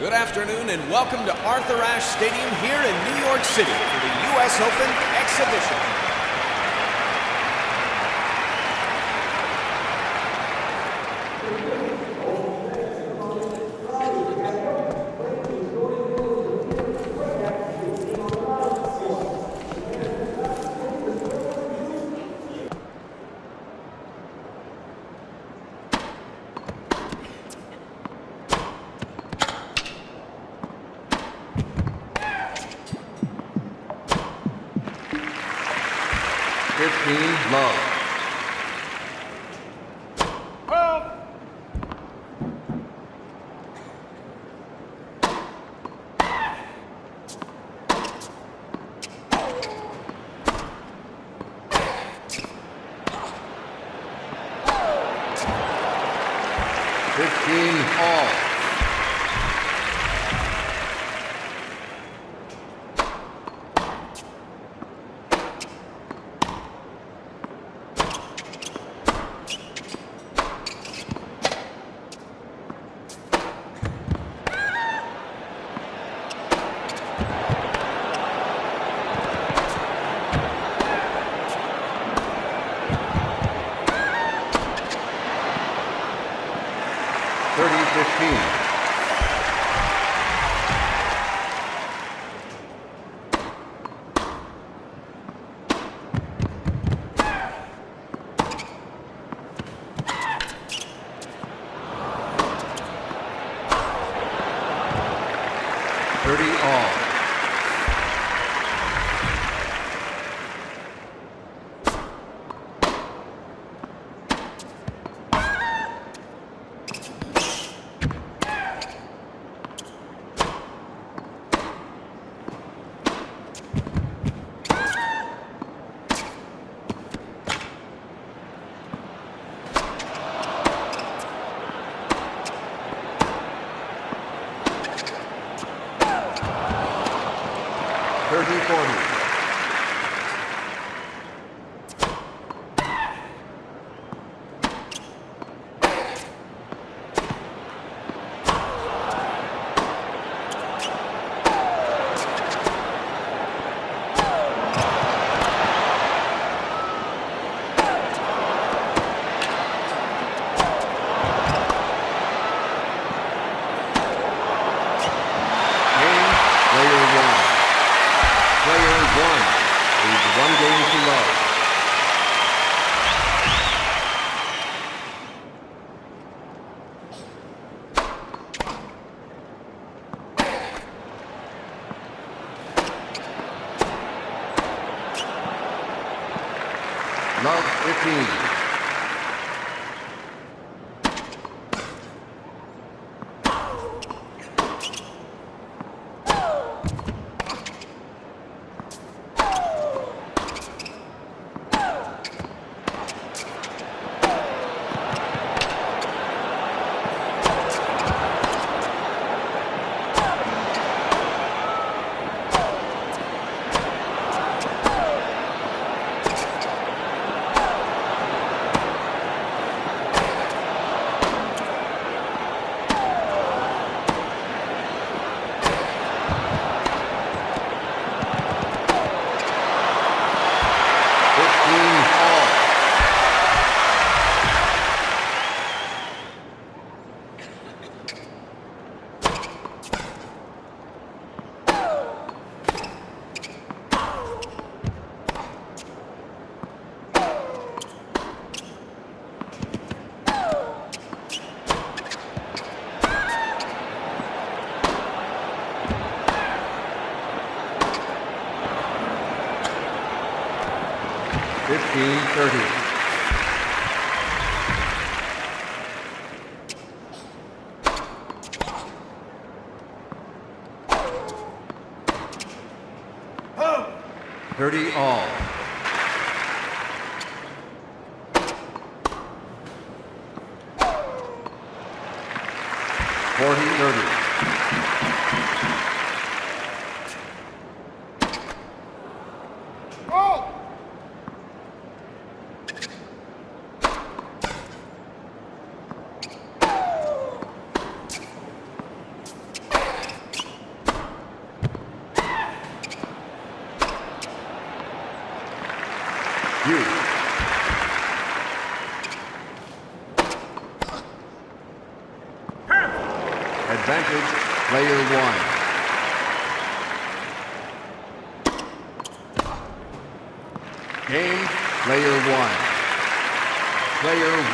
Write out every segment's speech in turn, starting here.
Good afternoon and welcome to Arthur Ashe Stadium here in New York City for the U.S. Open Exhibition.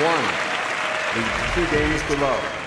One leads two love. Love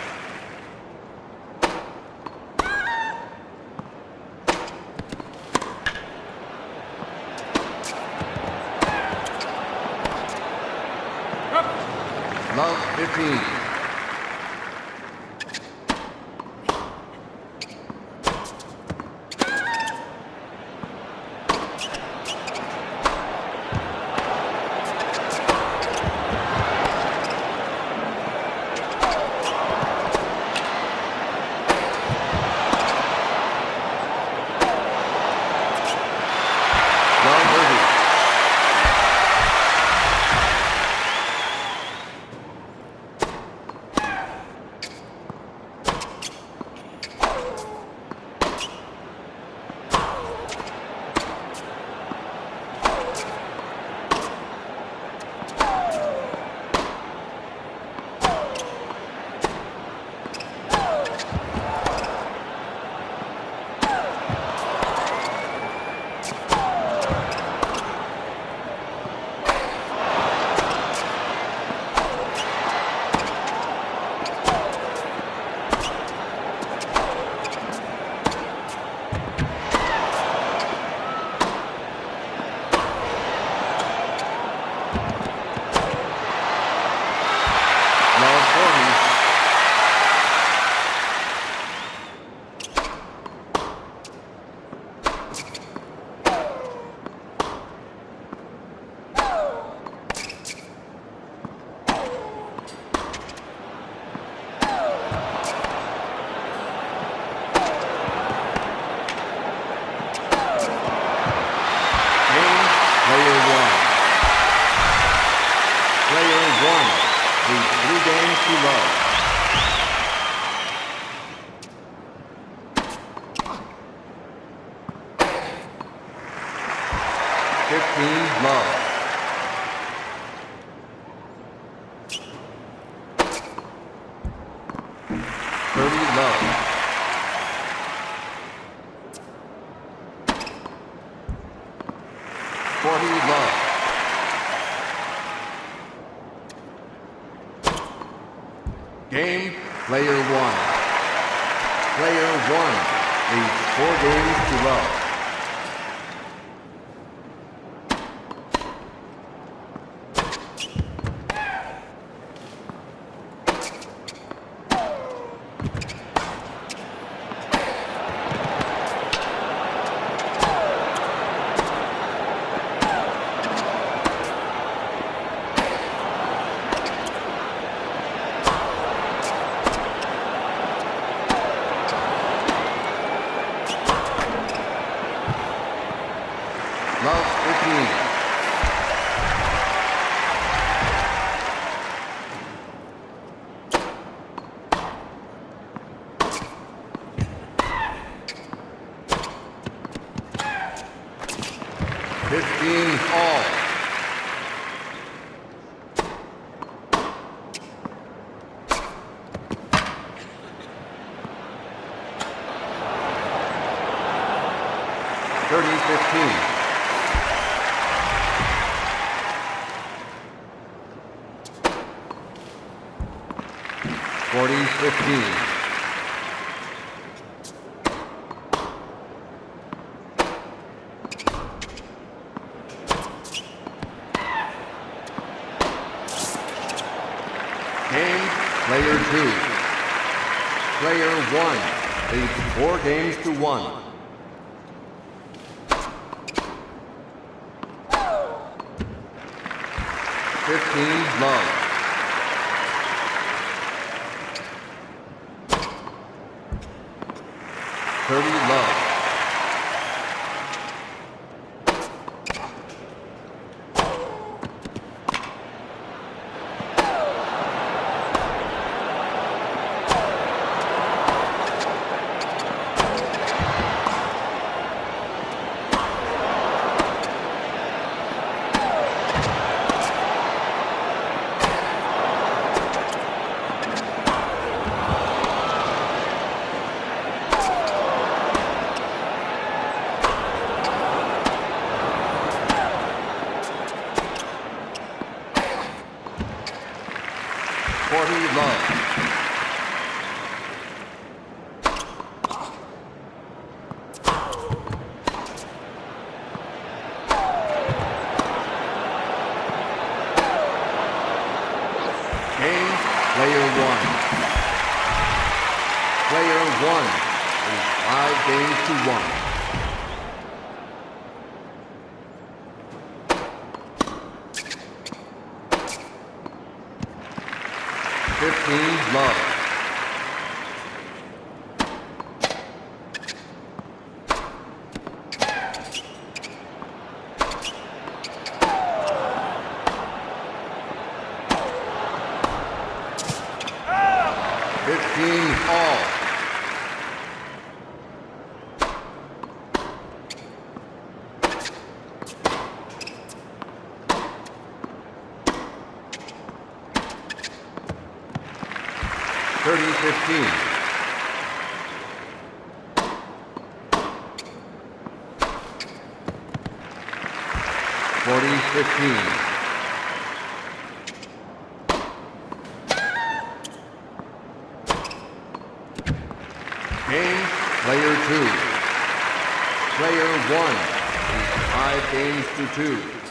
Game, 15 all. 30-15. Forty fifteen. Game player two. Player one five games to two.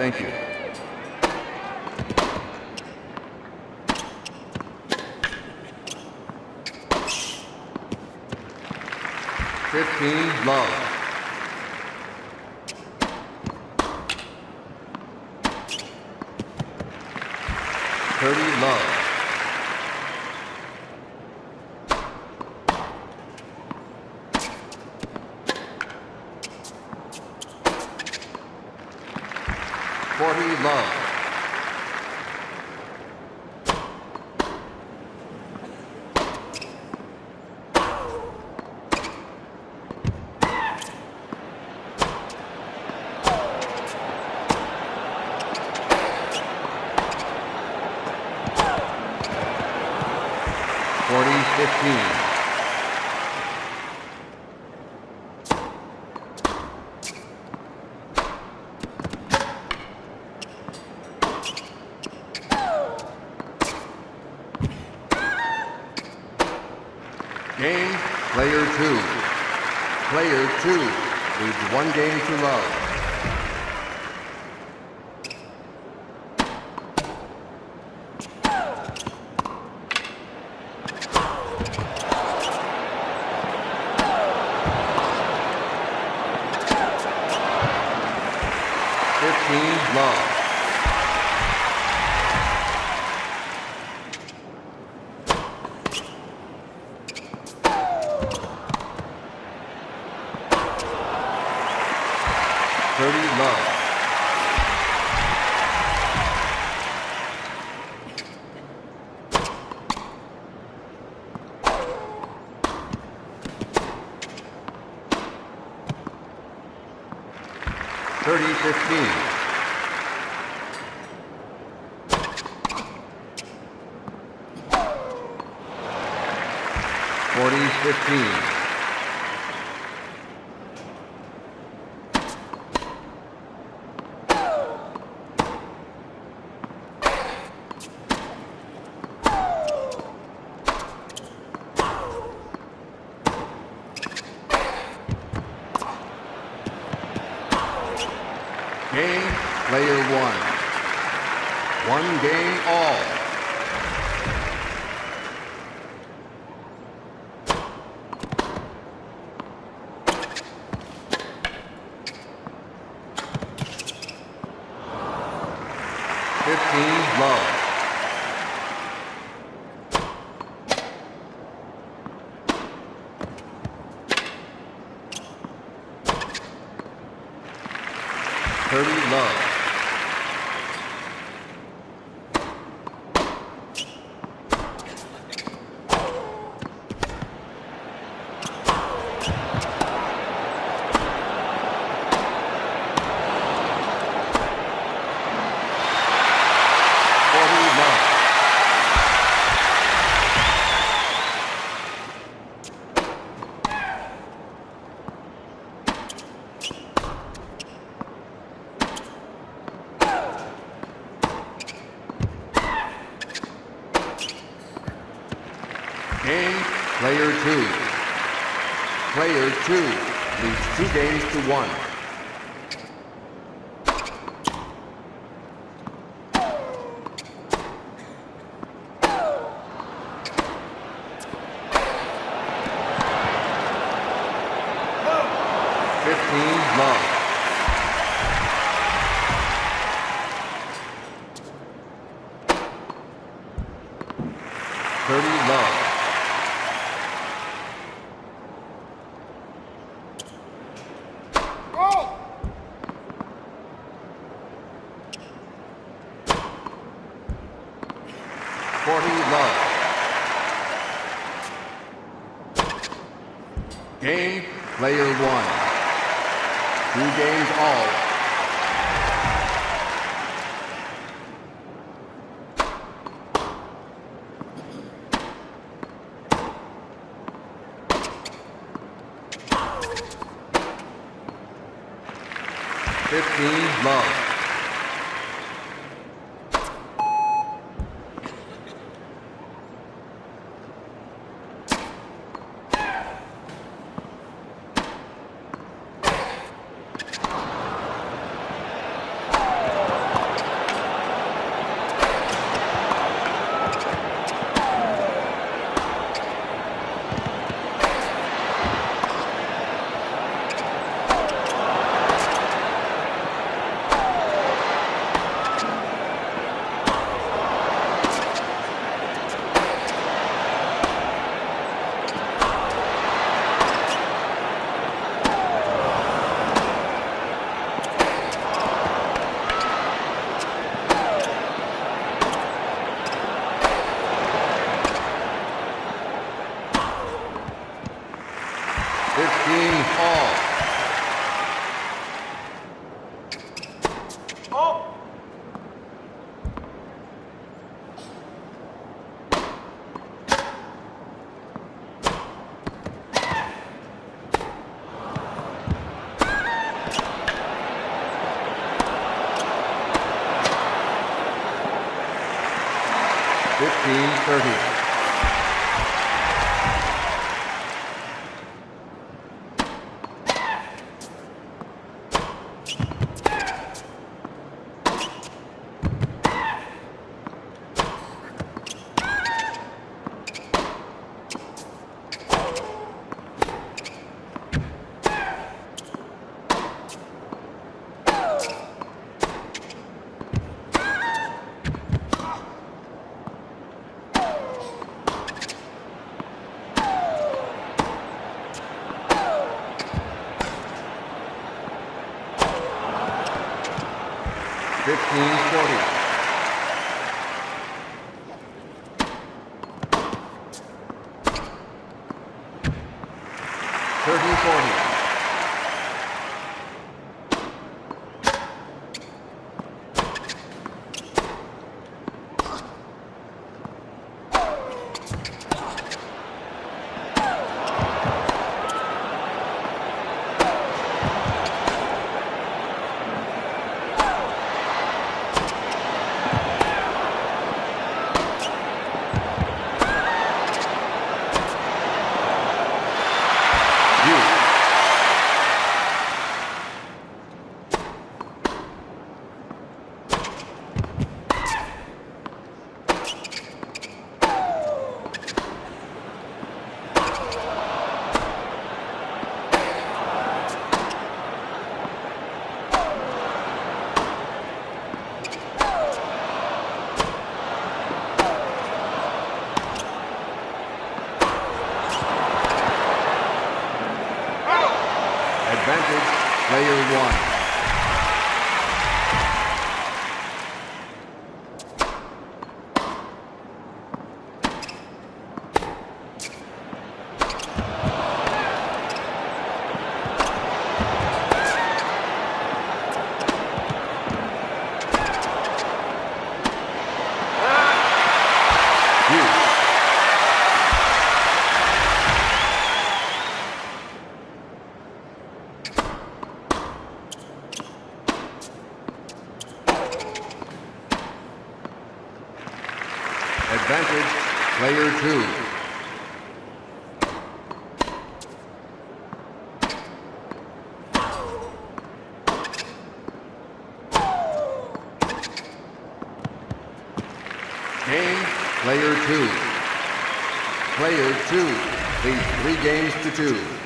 Thank you. 30-15. Forty fifteen. Fifteen 52.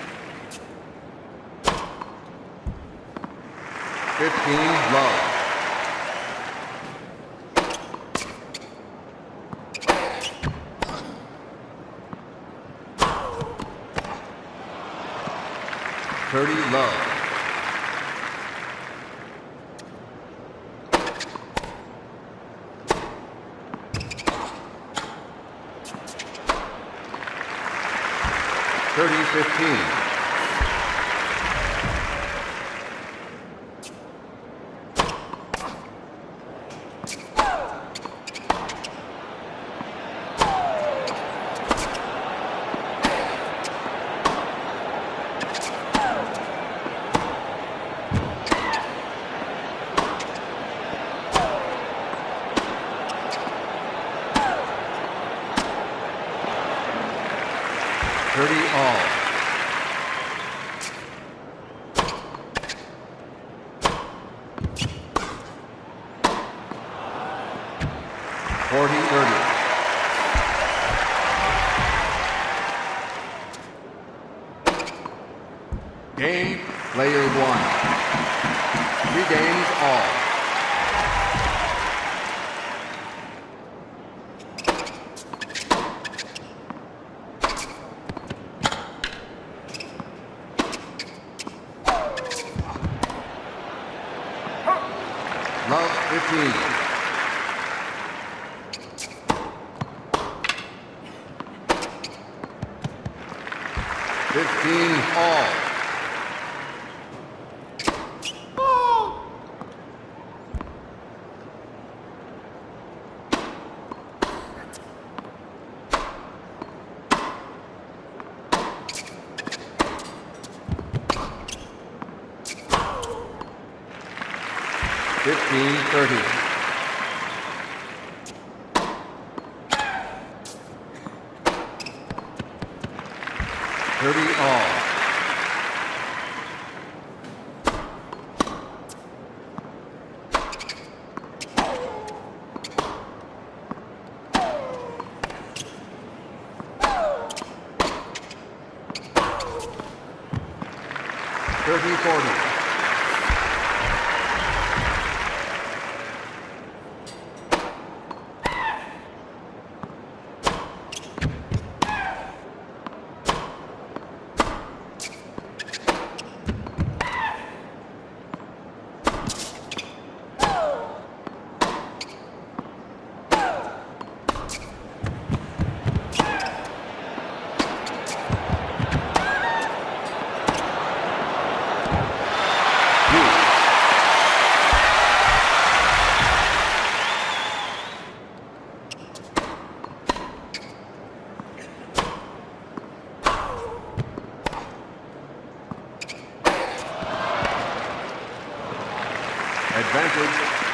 30.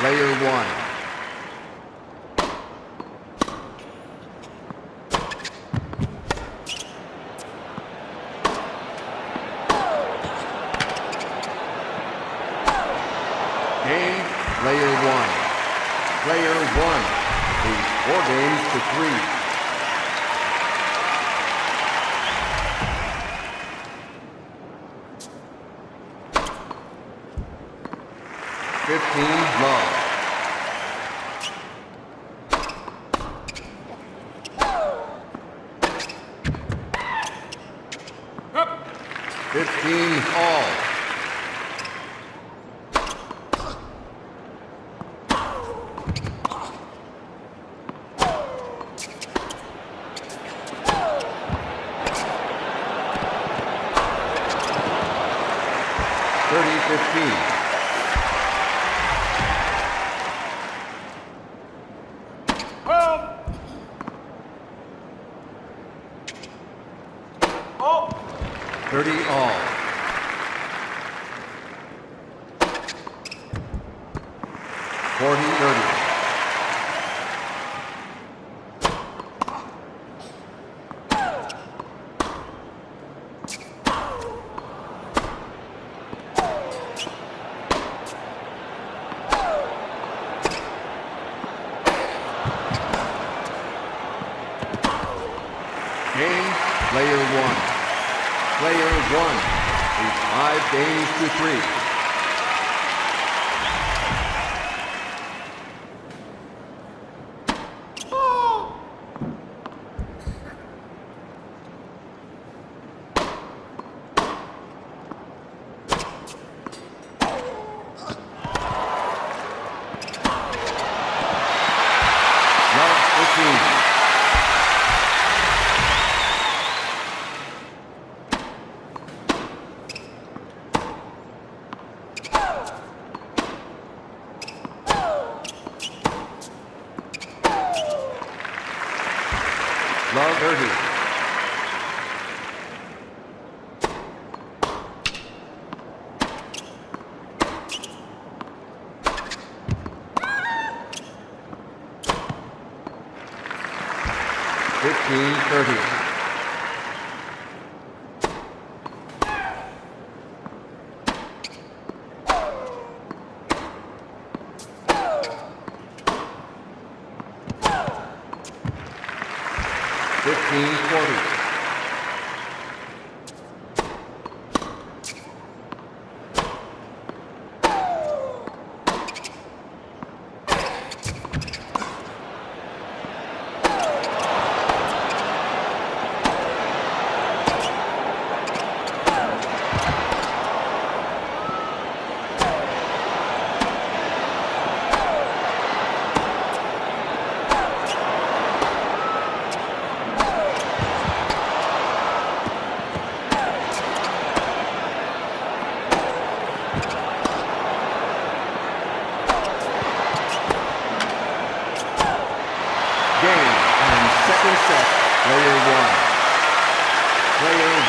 Player one. all. 30 all.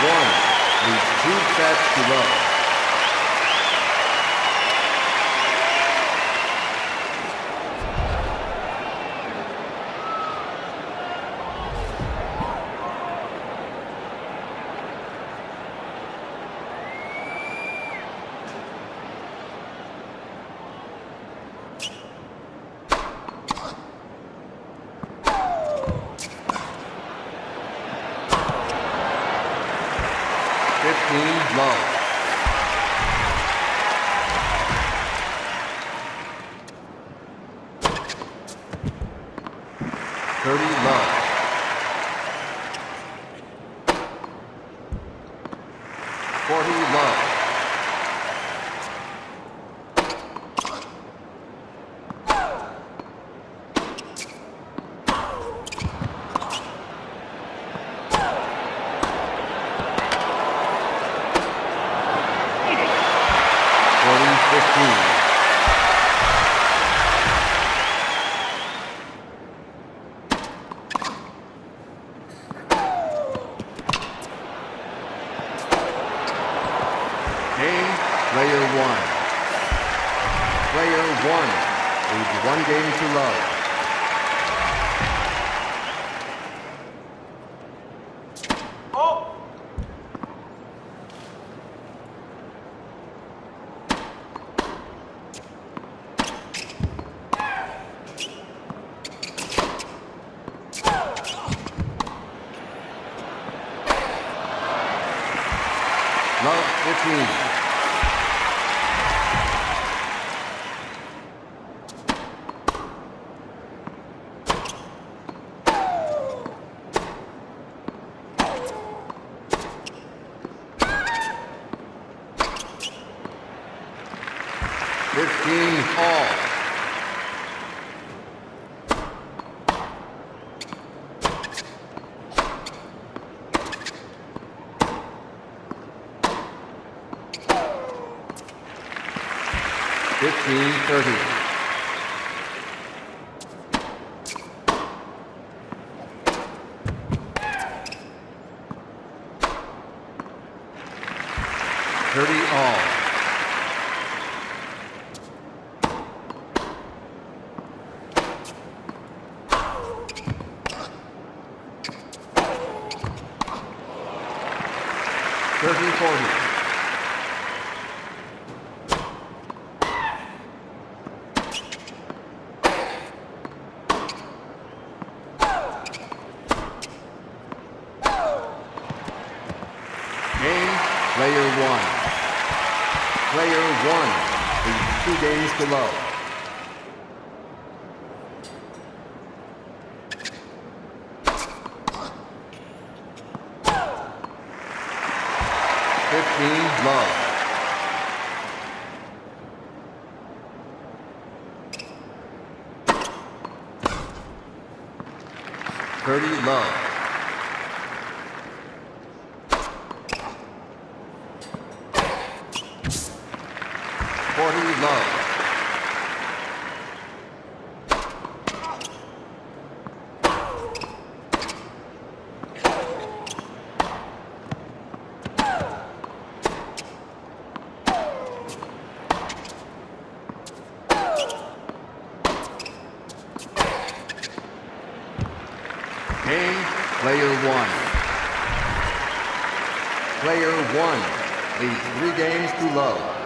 one, leads two sets to love. Player one. Player one leads one game to love. 30 all. one. Player one leads three games to love.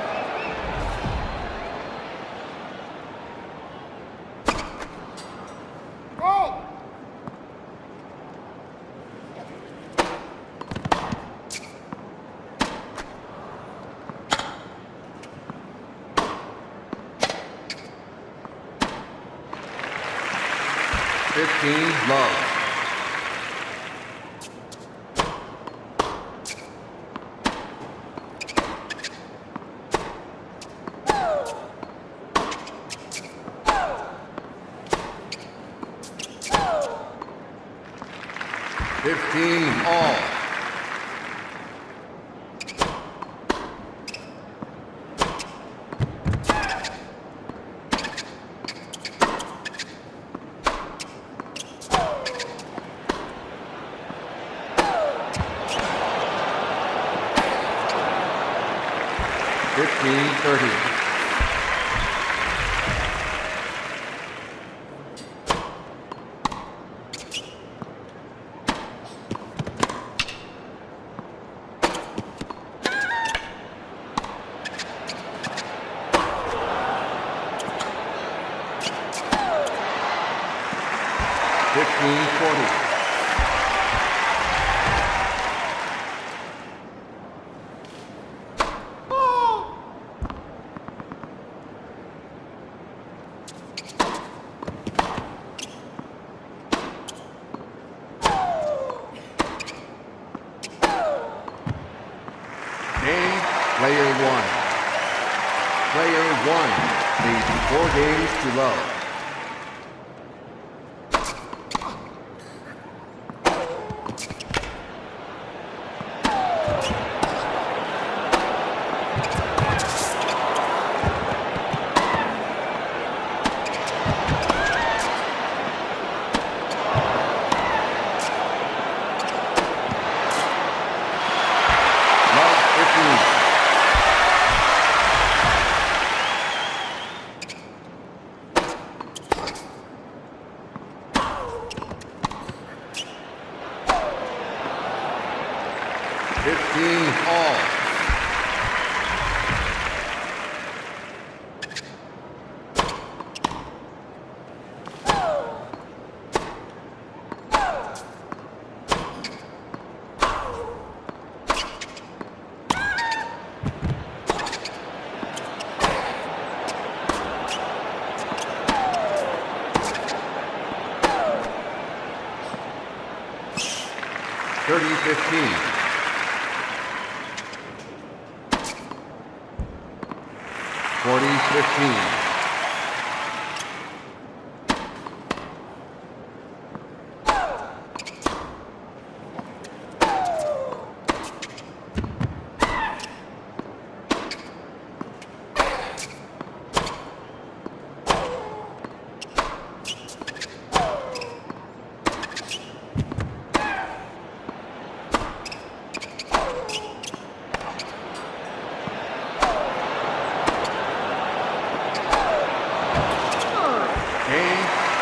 330.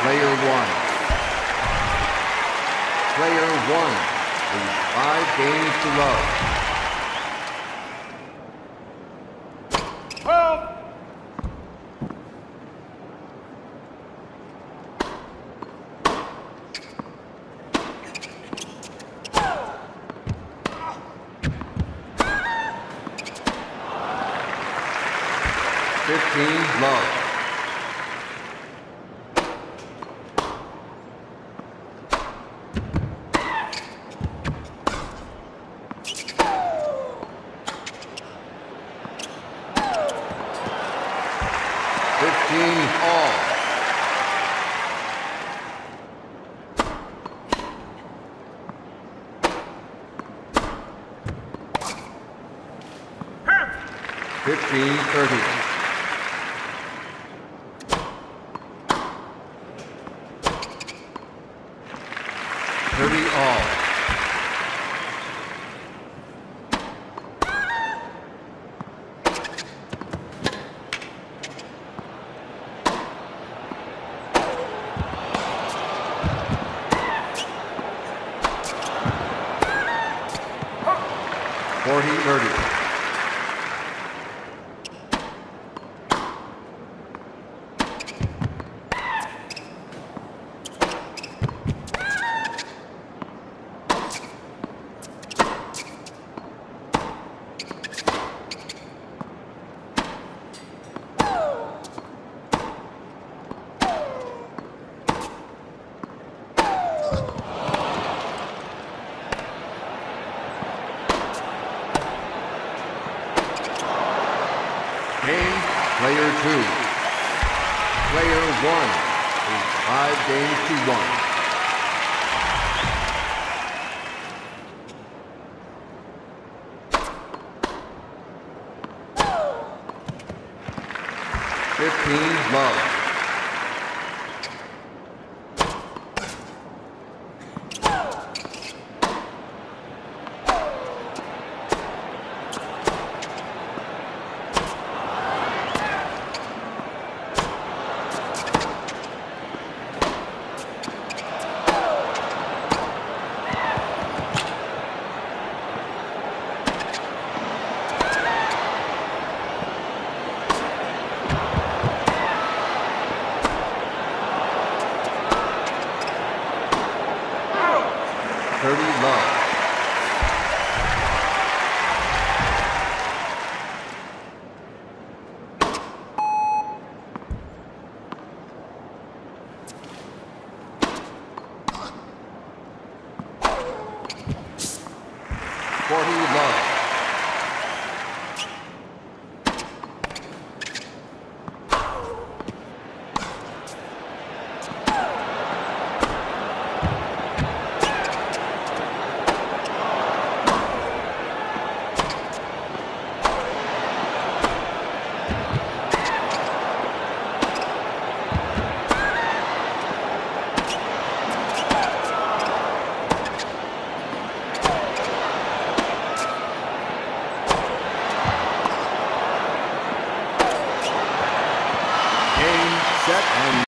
Player one. Player one is five games to love. Get nerdy.